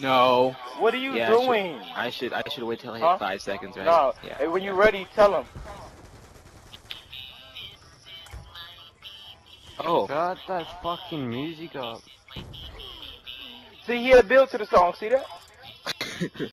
No. What are you yeah, doing? I should, I should I should wait till I hit five seconds, right? No. Yeah. Hey, when you're ready, tell him. Oh. Got that fucking music up. See, he had a build to the song. See that?